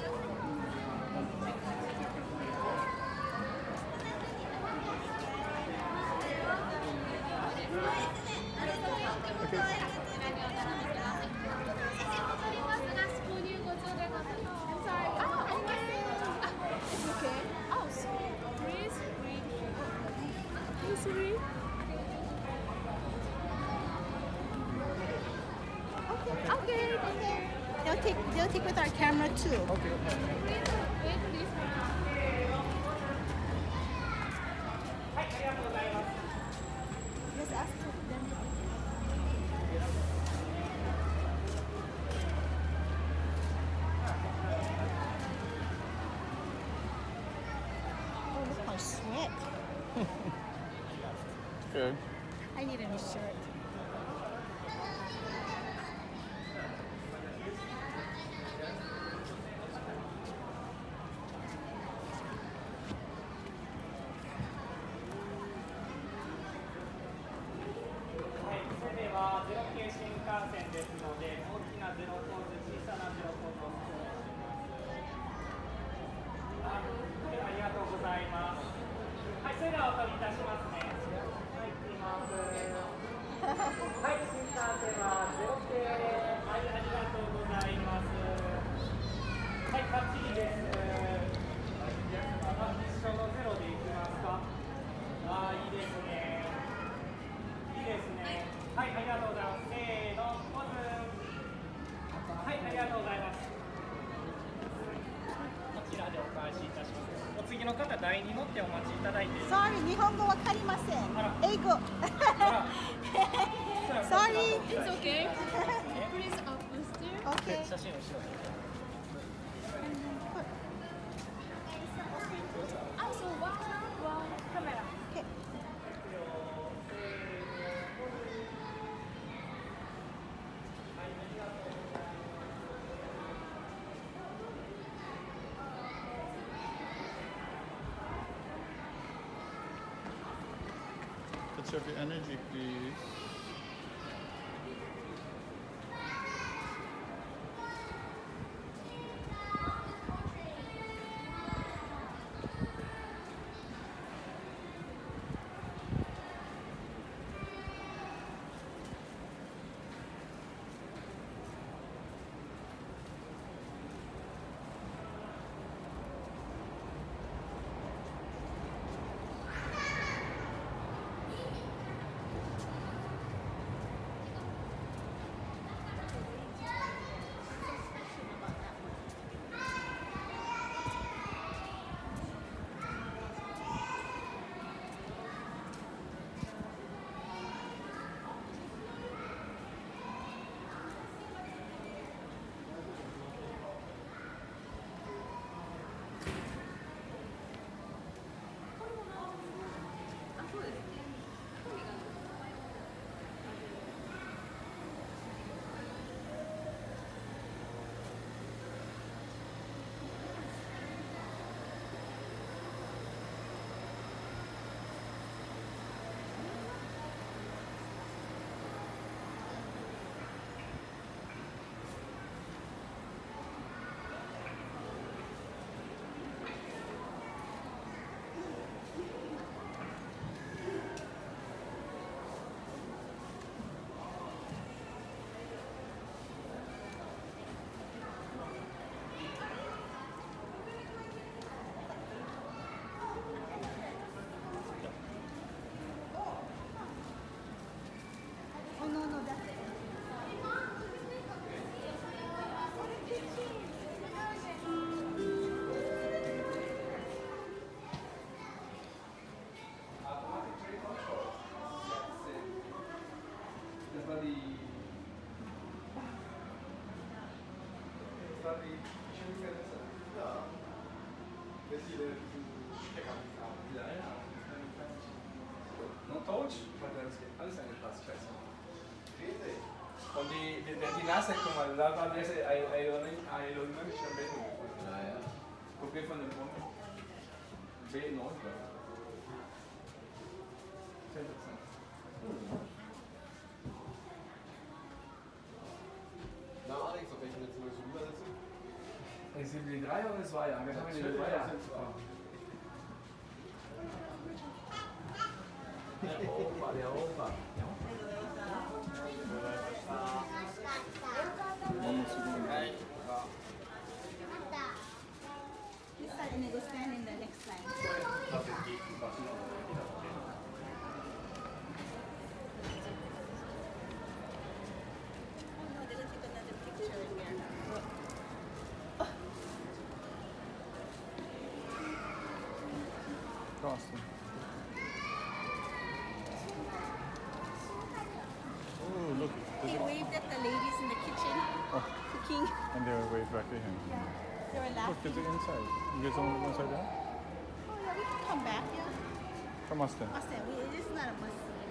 you. take they'll take with our camera too. Okay. の方第2のってお待ちいただいて Sorry 日本語わかりません英語 Sorry It's okay Please up the stairs Okay 写真を後ろに conserve your energy, please. die Geschwindigkeit ist natürlich da. Stecker nicht haben. Ja, ja. Non-Touch, alles eine Platzklasse. Richtig. Und die, die, da war diese aerodynamische Wendung. Ah, ja, ja. Kopiert von dem Punkt. B9, glaube ich. Is die die draaien of is zwaaien? We gaan in de zwaaien. Opa, die opa. はい。This side and then go stand in the next line. Oh no, they don't take another picture in here. Crossing. Oh, look. He There's waved at the ladies in the kitchen oh, cooking. and they were way back at him. They were Look, laughing. there's the inside. You guys want to go inside there? Oh yeah, we can come back, yeah. Come on, then. Must have. We, this not a must.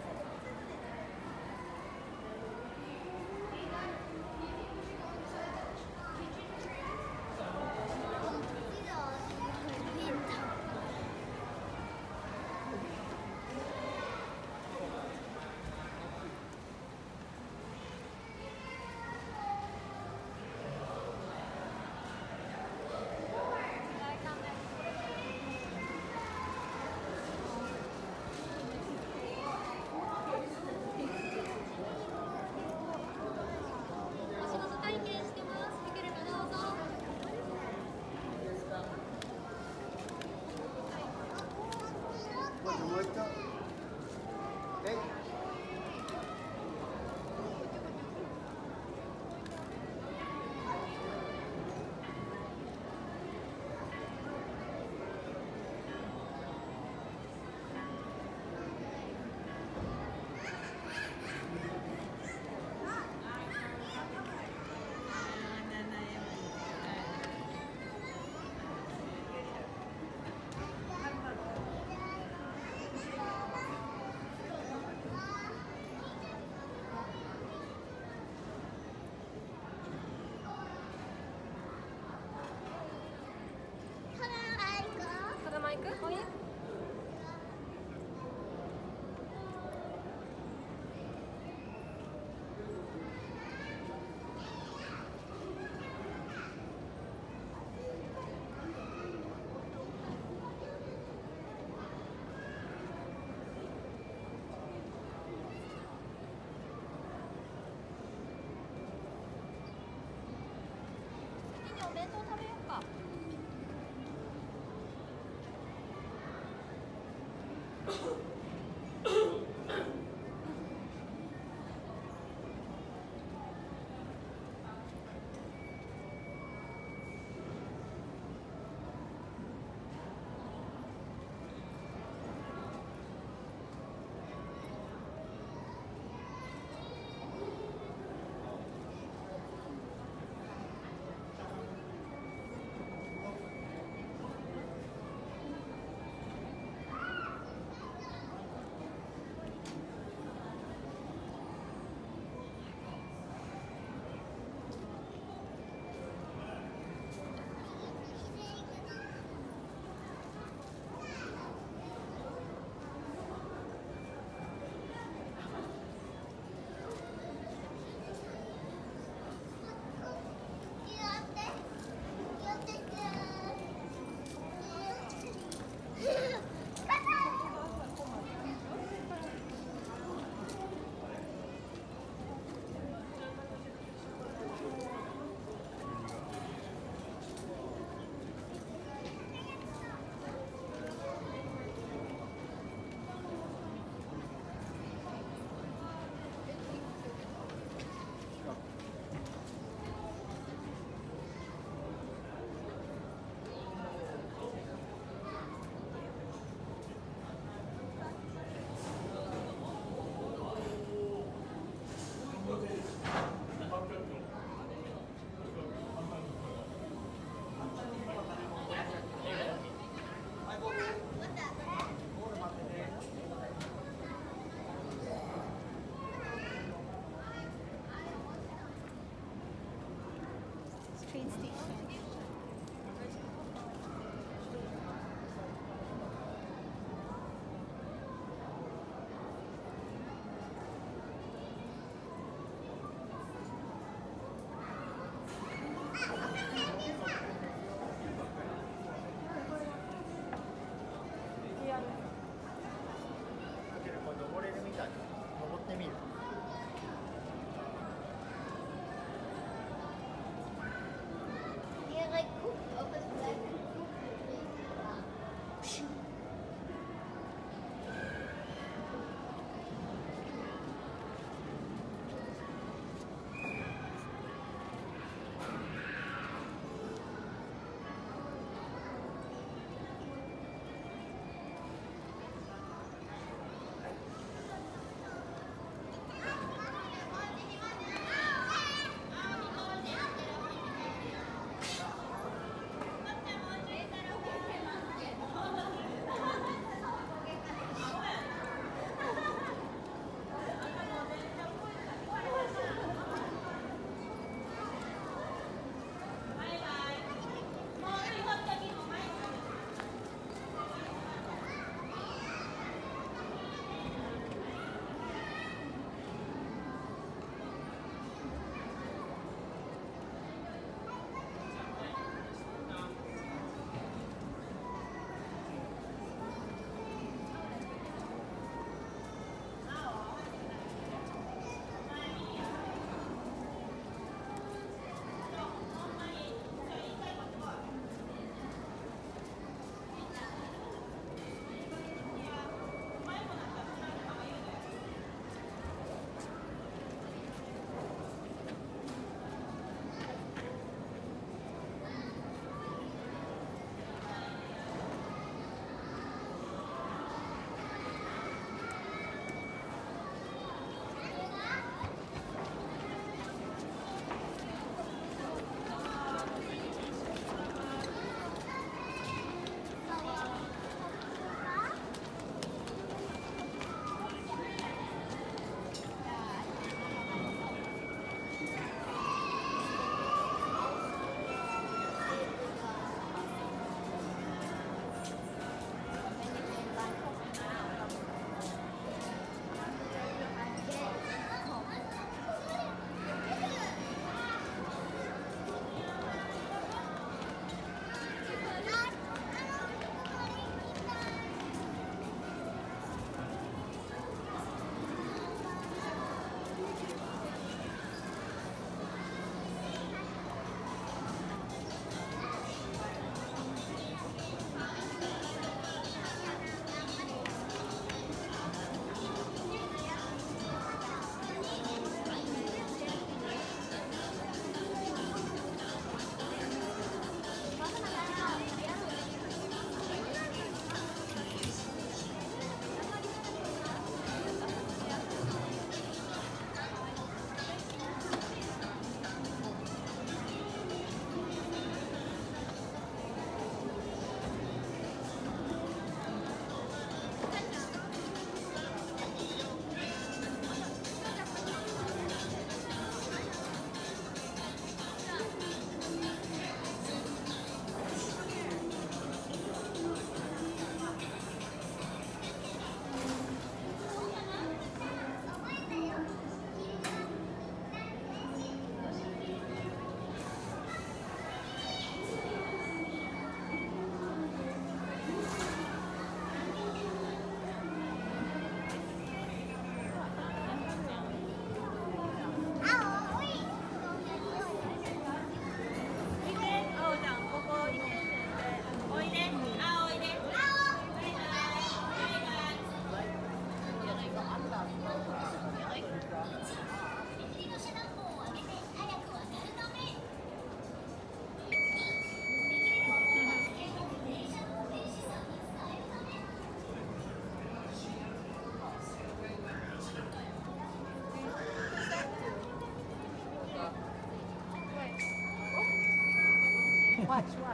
watch, watch.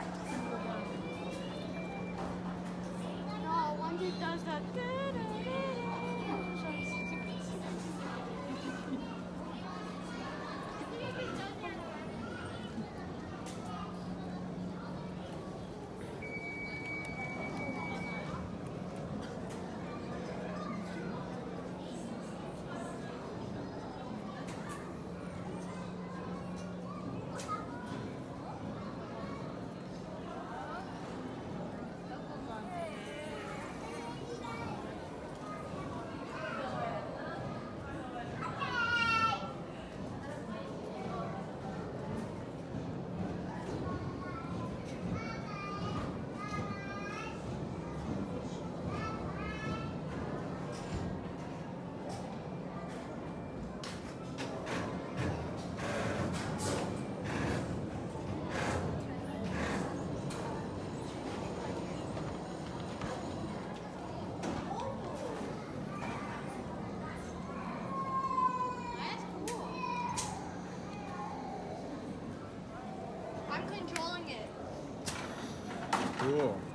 해가지고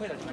会的你快